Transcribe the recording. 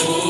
Oh.